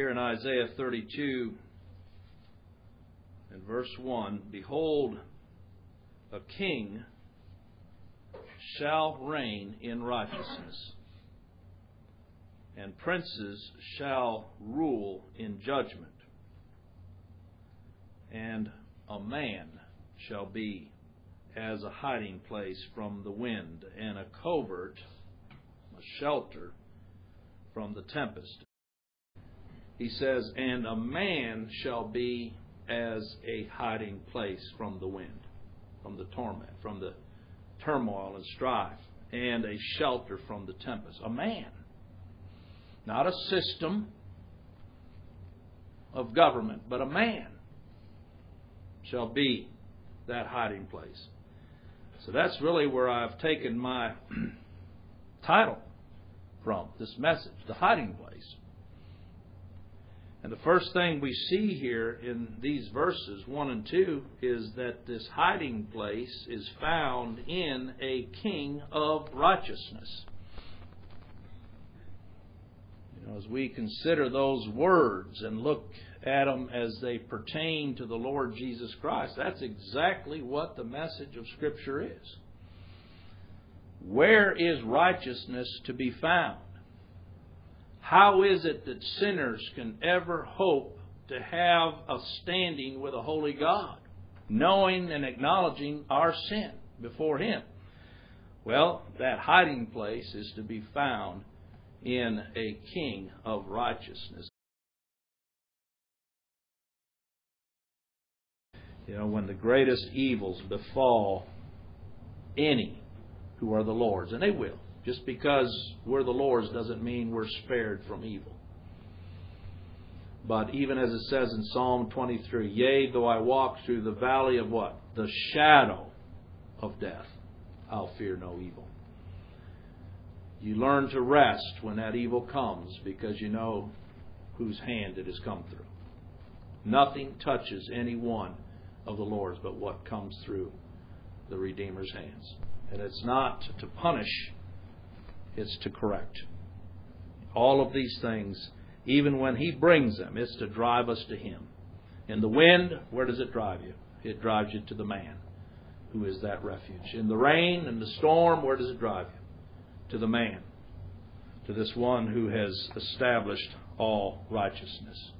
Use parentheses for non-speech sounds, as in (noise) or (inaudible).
Here in Isaiah 32 in verse 1 Behold, a king shall reign in righteousness, and princes shall rule in judgment, and a man shall be as a hiding place from the wind, and a covert, a shelter from the tempest. He says, And a man shall be as a hiding place from the wind, from the torment, from the turmoil and strife, and a shelter from the tempest. A man. Not a system of government, but a man shall be that hiding place. So that's really where I've taken my (clears throat) title from, this message, the hiding place. And the first thing we see here in these verses, 1 and 2, is that this hiding place is found in a king of righteousness. You know, as we consider those words and look at them as they pertain to the Lord Jesus Christ, that's exactly what the message of Scripture is. Where is righteousness to be found? How is it that sinners can ever hope to have a standing with a holy God, knowing and acknowledging our sin before Him? Well, that hiding place is to be found in a king of righteousness. You know, when the greatest evils befall any who are the Lord's, and they will. Just because we're the Lord's doesn't mean we're spared from evil. But even as it says in Psalm 23, yea, though I walk through the valley of what? The shadow of death, I'll fear no evil. You learn to rest when that evil comes because you know whose hand it has come through. Nothing touches any one of the Lord's but what comes through the Redeemer's hands. And it's not to punish it's to correct. All of these things, even when He brings them, it's to drive us to Him. In the wind, where does it drive you? It drives you to the man who is that refuge. In the rain and the storm, where does it drive you? To the man, to this one who has established all righteousness.